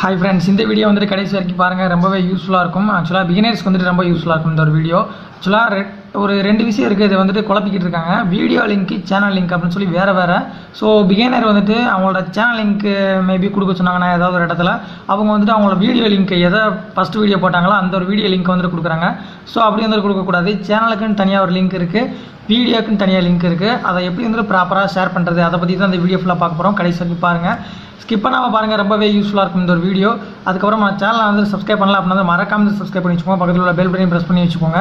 Hi friends இந்த video வந்துட்டு கடைசி வரைக்கும் பாருங்கள் ரொம்பவே யூஸ்ஃபுல்லாக இருக்கும். ஆக்சுவலாக பிகினர்ஸ்க்கு வந்துட்டு ரொம்ப யூஸ்ஃபுல்லாக இருக்கும் இந்த ஒரு வீடியோ ஆக்சுவலாக ஒரு ரெண்டு விஷயம் இருக்குது இதை வந்துட்டு குழப்பிக்கிட்டு இருக்காங்க. வீடியோ லிங்க் சேனல் லிங்க் அப்படின்னு சொல்லி வேறு வேறு. ஸோ பிகினர் வந்துட்டு அவங்களோட சேனல் லிங்க்கு மேபி கொடுக்க சொன்னாங்கன்னா ஏதாவது ஒரு இடத்துல அவங்க வந்துட்டு அவங்களோட வீடியோ லிங்க் எதை ஃபஸ்ட் வீடியோ போட்டாங்களோ அந்த ஒரு வீடியோ லிங்க் வந்துட்டு கொடுக்குறாங்க. ஸோ அப்படி வந்துட்டு கொடுக்கக்கூடாது. சேனலுக்குன்னு தனியாக ஒரு லிங்க் இருக்குது வீடியோக்குன்னு தனியாக லிங்க் இருக்குது அதை எப்படி வந்துட்டு ப்ராப்பராக ஷேர் பண்ணுறது அதை பற்றி தான் இந்த வீடியோ ஃபுல்லாக பார்க்க போகிறோம் கடைசி வரைக்கும் பாருங்கள் ஸ்கிப் பண்ணாமல் பாருங்கள் ரொம்பவே யூஸ்ஃபுல்லாக இருக்கும் இந்த ஒரு வீடியோ அதுக்கப்புறம் நம்ம சேனலை வந்து சப்ஸ்கிரைப் பண்ணலாம் அப்படின்னா வந்து சப்ஸ்கிரைப் பண்ணி வச்சுக்கோங்க. பக்கத்தில் உள்ள பெல் பட்டனையும் ப்ரெஸ் பண்ணி வச்சுக்கோங்க.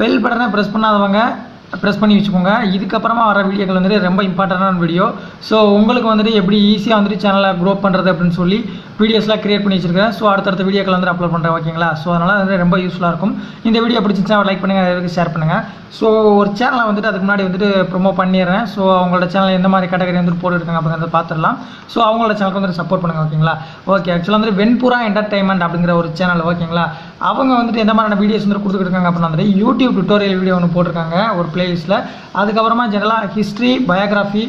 பெல் பட்டனை ப்ரெஸ் பண்ணாதவங்க ப்ரெஸ் பண்ணி வச்சுக்கோங்க. இதுக்கப்புறமா வர வீடியோக்கள் வந்துட்டு ரொம்ப இம்பார்ட்டண்டான வீடியோ ஸோ உங்களுக்கு வந்துட்டு எப்படி ஈஸியாக வந்துட்டு சேனலை க்ரோ பண்ணுறது அப்படின்னு சொல்லி வீடியோஸ்லாம் கிரியேட் பண்ணி வச்சிருக்கேன். ஸோ அடுத்தடுத்த வீடியோக்கள் வந்து அப்லோட் பண்ணுறேன் ஓகேங்களா ஸோ அதனால் வந்து ரொம்ப யூஸ்ஃபுல்லாக இருக்கும். இந்த வீடியோ பிடிச்சிருந்தா லைக் பண்ணுங்கள் எல்லாருக்கும் ஷேர் பண்ணுங்கள் ஸோ ஒரு சேனலை வந்துட்டு அதுக்கு முன்னாடி வந்துட்டு ப்ரொமோ பண்ணிடுறேன். ஸோ அவங்களோட சேனல் எந்த மாதிரி கேட்டகரி வந்துட்டு போட்டுருக்காங்க அப்படிங்கிறத பார்த்துடலாம். ஸோ அவங்களோட சேனலுக்கு வந்துட்டு சப்போர்ட் பண்ணுங்கள் ஓகேங்களா ஓகே ஆக்சுவலாக வந்துட்டு வெண்புரா என்டர்டைன்மெண்ட் அப்படிங்கிற ஒரு சேனல் ஓகேங்களா அவங்க வந்துட்டு எந்த மாதிரியான வீடியோஸ் வந்து கொடுத்துட்டு இருக்காங்க அப்படின்னா வந்துட்டு யூடியூப் டுட்டோரியல் வீடியோ ஒன்று போட்டிருக்காங்க ஒரு பிளேலிஸ்ட்டில் அதுக்கப்புறமா ஜெனரலாக ஹிஸ்ட்ரி பயோகிராஃபி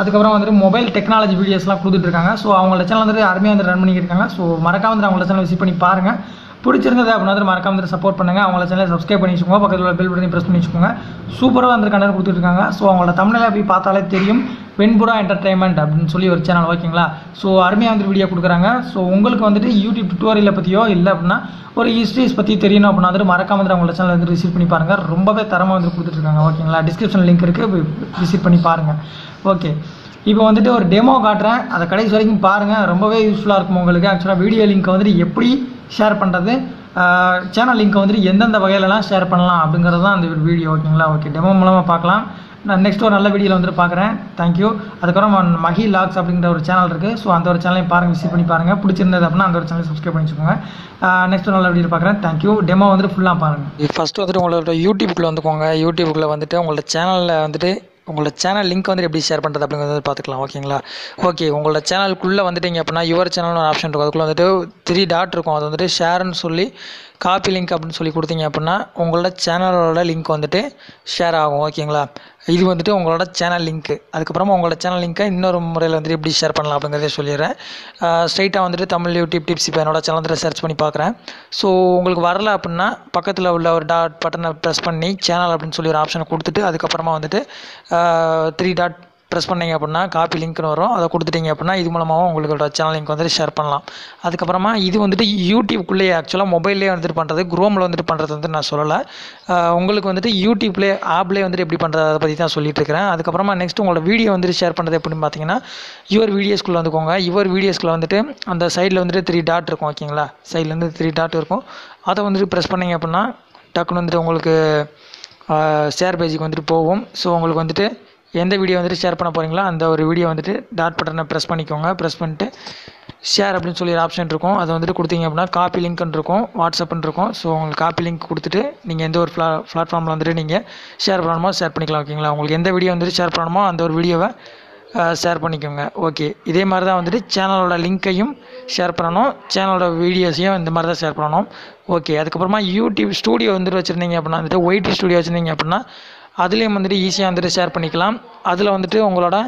அதுக்கப்புறம் வந்துட்டு மொபைல் டெக்னாலஜி வீடியோஸ்லாம் கொடுத்துட்ருக்காங்க ஸோ அவங்களோட சேனல் வந்துட்டு அருமையாக வந்து ரன் பண்ணிக்கிருக்காங்க ஸோ மறக்காம வந்து அவங்களோட சேனல் விசிட் பண்ணி பாருங்கள் பிடிச்சிருந்தது அப்படின்னா வந்து மறக்காம வந்து சப்போர்ட் பண்ணுங்கள் அவங்கள சேனலை சப்ஸ்கிரைப் பண்ணி வச்சுக்கோங்க. பக்கத்தில் உள்ள பெல் பட்டனை ப்ரெஸ் பண்ணி வச்சுக்கோங்க. சூப்பராக வந்து கண்டென்ட் கொடுத்துட்ருக்காங்க ஸோ அவங்களோட தமிழில் போய் பார்த்தாலே தெரியும். வெண்புரா என்டர்டைன்மெண்ட் அப்படின்னு சொல்லி ஒரு சேனல் ஓகேங்களா ஸோ அருமையாக வந்து வீடியோ கொடுக்குறாங்க. ஸோ உங்களுக்கு வந்துட்டு யூடியூப் டுட்டோரியலை பற்றியோ இல்லை அப்படின்னா ஒரு ஹிஸ்ட்ரிஸ் பற்றி தெரியணும் அப்படின்னா வந்துட்டு மறக்காம வந்து அவங்களோட சேனல் வந்து விசிட் பண்ணி பாருங்கள் ரொம்பவே தரமாக வந்து கொடுத்துட்ருக்காங்க ஓகேங்களா டிஸ்கிரிப்ஷன் லிங்க் இருக்குது விசிட் பண்ணி பாருங்கள் ஓகே இப்போ வந்துட்டு ஒரு டெமோ காட்டுறேன். அதை கடைசி வரைக்கும் பாருங்கள் ரொம்பவே யூஸ்ஃபுல்லாக இருக்கும் உங்களுக்கு. ஆக்சுவலாக வீடியோ லிங்க்கை வந்துட்டு எப்படி ஷேர் பண்ணுறது சேனல் லிங்க்கை வந்துட்டு எந்தெந்த வகையிலலாம் ஷேர் பண்ணலாம் அப்படிங்கிறது தான் அந்த வீடியோ ஓகேங்களா ஓகே டெமோ மூலமாக பார்க்கலாம் நான் நெக்ஸ்ட் ஒரு நல்ல வீடியோவில் வந்துட்டு பார்க்குறேன் தேங்க்யூ அதுக்கப்புறம் மஹி லாக்ஸ் அப்படிங்கிற ஒரு சேனல் இருக்குது ஸோ அந்த ஒரு சேனலையும் பாருங்கள் விசிட் பண்ணி பாருங்கள் பிடிச்சிருந்தது அப்படின்னா அந்த ஒரு சேனலை சப்ஸ்கிரைப் பண்ணி வச்சுக்கோங்க நெக்ஸ்ட் ஒரு நல்ல வீடியோ பார்க்குறேன் தேங்க்யூ டெமோ வந்துட்டு ஃபுல்லாக பாருங்கள் ஃபஸ்ட்டு வந்துட்டு உங்களோட யூடியூப்குள்ளே வந்துக்கோங்க. யூடியூப்குள்ளே வந்துட்டு உங்களோட சேனலில் வந்துட்டு உங்களோட சேனல் லிங்க் வந்து எப்படி ஷேர் பண்ணுறது அப்படிங்கிறது பார்த்துக்கலாம் ஓகேங்களா ஓகே உங்களோட சேனலுக்குள்ளே வந்துட்டீங்க அப்படின்னா யுவர் சேனல்னு ஒரு ஆப்ஷன் இருக்கும். அதுக்குள்ளே வந்துட்டு த்ரீ டாட் இருக்கும். அது வந்துட்டு ஷேர்னு சொல்லி காப்பி லிங்க் அப்படின்னு சொல்லி கொடுத்தீங்க அப்படின்னா உங்களோட சேனலோட லிங்க் வந்துட்டு ஷேர் ஆகும் ஓகேங்களா இது வந்துட்டு உங்களோட சேனல் லிங்க்கு அதுக்கப்புறமா உங்களோட சேனல் லிங்க்கை இன்னொரு முறையில் வந்துட்டு எப்படி ஷேர் பண்ணலாம் அப்படிங்கிறத சொல்லிடுறேன். ஸ்ட்ரைட்டாக வந்துட்டு தமிழ் யூடியூப் டிப்ஸ் இப்போ என்னோட சேனல் வந்துட்டு சர்ச் பண்ணி பார்க்குறேன். ஸோ உங்களுக்கு வரல அப்படின்னா பக்கத்தில் உள்ள ஒரு டாட் பட்டனை ப்ரெஸ் பண்ணி சேனல் அப்படின்னு சொல்லி ஒரு ஆப்ஷனை கொடுத்துட்டு அதுக்கப்புறமா வந்துட்டு த்ரீ டாட் ப்ரெஸ் பண்ணிங்க அப்படின்னா காப்பி லிங்க்னு வரும். அதை கொடுத்துட்டீங்க அப்படின்னா இது மூலமாகவும் உங்களோட சேனல் லிங்க் வந்துட்டு ஷேர் பண்ணலாம். அதுக்கப்புறமா இது வந்துட்டு யூடியூப்குள்ளேயே ஆக்சுவலாக மொபைல்லேயே வந்துட்டு பண்ணுறது குரோமில் வந்துட்டு பண்ணுறது வந்து நான் சொல்லலை. உங்களுக்கு வந்துட்டு யூடியூப்லேயே ஆப்லேயே வந்துட்டு எப்படி பண்ணுறது அதை பற்றி தான் சொல்லிட்டு இருக்கிறேன். அதுக்கப்புறமா நெக்ஸ்ட் உங்களோட வீடியோ வந்துட்டு ஷேர் பண்ணுறது எப்படின்னு பார்த்தீங்கன்னா யுவர் வீடியோஸ்குள்ளே வந்துக்கோங்க. யுவர் வீடியோஸ்குள்ளே வந்துட்டு அந்த சைடில் வந்துட்டு த்ரீ டாட் இருக்கும் ஓகேங்களா சைட்லேருந்து த்ரீ டாட் இருக்கும். அதை வந்துட்டு ப்ரெஸ் பண்ணிங்க அப்படின்னா டக்குன்னு வந்துட்டு உங்களுக்கு ஷேர் பேஜுக்கு வந்துட்டு போகும் ஸோ உங்களுக்கு வந்துட்டு எந்த வீடியோ வந்துட்டு ஷேர் பண்ண போகிறீங்களோ அந்த ஒரு வீடியோ வந்துட்டு டாட் பட்டனை ப்ரெஸ் பண்ணிக்கோங்க. ப்ரெஸ் பண்ணிட்டு ஷேர் அப்படின்னு சொல்லி ஒரு ஆப்ஷன் இருக்கும். அதை வந்துட்டு கொடுத்தீங்க அப்படின்னா காப்பி லிங்க்னு இருக்கும் வாட்ஸ்அப்னு இருக்கும். ஸோ உங்களுக்கு காப்பி லிங்க் கொடுத்துட்டு நீங்கள் எந்த ஒரு ஃப்ளா பிளாட்ஃபார்மில் வந்துட்டு நீங்கள் ஷேர் பண்ணணுமோ ஷேர் பண்ணிக்கலாம் ஓகேங்களா உங்களுக்கு எந்த வீடியோ வந்துட்டு ஷேர் பண்ணணுமோ அந்த ஒரு வீடியோவை ஷேர் பண்ணிக்கோங்க. ஓகே இதே மாதிரி தான் வந்துட்டு சேனலோட லிங்க்கையும் ஷேர் பண்ணணும். சேனலோட வீடியோஸையும் இந்த மாதிரி தான் ஷேர் பண்ணணும். ஓகே அதுக்கப்புறமா யூடியூப் ஸ்டூடியோ வந்துட்டு வச்சுருந்தீங்க அப்படின்னா வந்துட்டு ஒயிட் ஸ்டூடியோ வச்சுருந்தீங்க அப்படின்னா அதுலேயும் வந்துட்டு ஈஸியாக வந்துட்டு ஷேர் பண்ணிக்கலாம். அதில் வந்துட்டு உங்களோட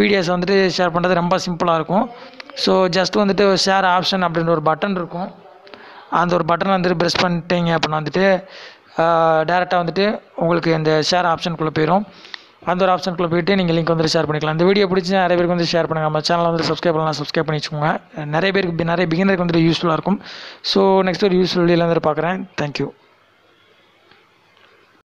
வீடியோஸ் வந்துட்டு ஷேர் பண்ணுறது ரொம்ப சிம்பிளாக இருக்கும். ஸோ ஜஸ்ட் வந்துட்டு ஷேர் ஆப்ஷன் அப்படின்ற ஒரு பட்டன் இருக்கும். அந்த ஒரு பட்டனை வந்துட்டு ப்ரெஸ் பண்ணிட்டீங்க அப்படின்னா வந்துட்டு டேரெக்டாக வந்துட்டு உங்களுக்கு இந்த ஷேர் ஆப்ஷனுக்குள்ளே போயிடும் அந்த ஒரு ஆப்ஷனுக்குள்ளே போயிட்டு நீங்கள் லிங்க் வந்து ஷேர் பண்ணிக்கலாம். இந்த வீடியோ பிடிச்சி நிறைய பேருக்கு வந்து ஷேர் பண்ணுங்கள் நம்ம சேனல் வந்து சப்ஸ்கிரைப் பண்ணலாம். சப்ஸ்கிரைப் பண்ணி வச்சுக்கோங்க. நிறைய பேருக்கு நிறைய பிகினருக்கு வந்துட்டு யூஸ்ஃபுல்லாக இருக்கும். ஸோ நெக்ஸ்ட் ஒரு யூஸ்ஃபுல் வீடியோவில் வந்து பார்க்குறேன். தேங்க்யூ